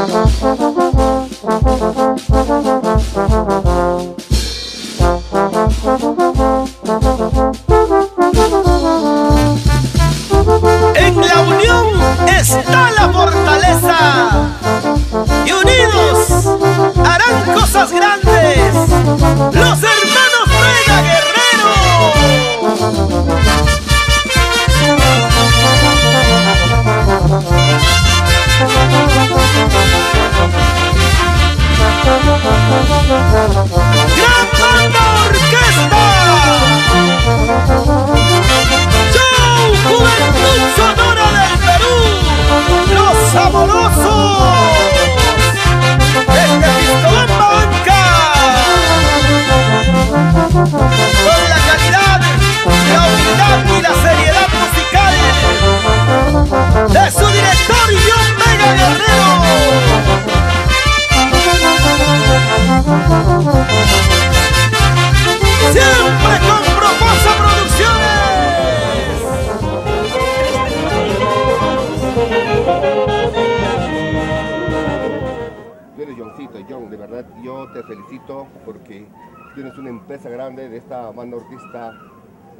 En la unión está la fortaleza, y unidos harán cosas grandes, los hermanos.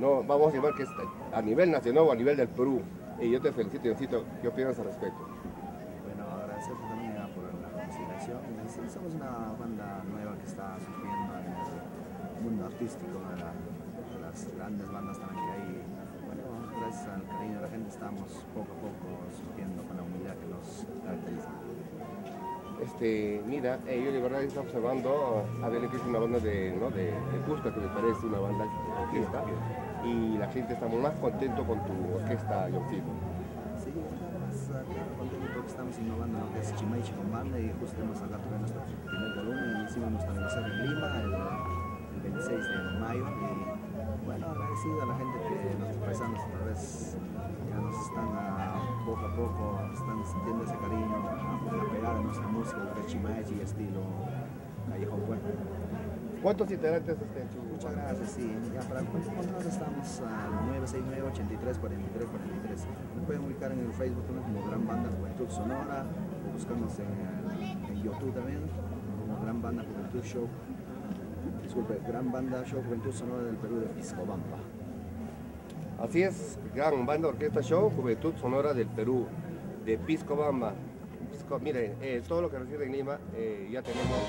No, vamos a llevar que a nivel nacional o a nivel del Perú. Y yo te felicito, Diosito, ¿qué opinas al respecto? Bueno, agradecer también por la consideración. Somos una banda nueva que está surgiendo en el mundo artístico, de, las grandes bandas también que hay. Bueno, gracias al cariño de la gente estamos poco a poco surgiendo con la humildad que nos caracteriza. Este, mira, eh, yo de verdad estaba observando a ver que es una banda de, ¿no? de, de que me parece una banda y la gente está más contento con tu orquesta, Yoncito. Sí, más contento porque estamos innovando lo que es Chimaichi con banda y justo hemos sacado nuestro primer volumen y hicimos nuestra aniversario en Lima el, el 26 de mayo y bueno, agradecido a la gente que nuestros paisanos otra vez ya nos están a, poco a poco, están sintiendo ese cariño, a, pegar a nuestra música, Chimaechi, estilo Callejón Bueno. ¿Cuántos integrantes están? Muchas gracias, sí. Ya para encontrarnos estamos al 969 83 43 43. Me pueden ubicar en el Facebook como Gran Banda Juventud Sonora, o buscarnos en, en YouTube también, como Gran Banda Juventud Show. Disculpe, Gran Banda Show Juventud Sonora del Perú de Piscobamba. Así es, Gran Banda Orquesta Show Juventud Sonora del Perú de Piscobamba. Miren, eh, todo lo que reside en Lima eh, ya tenemos...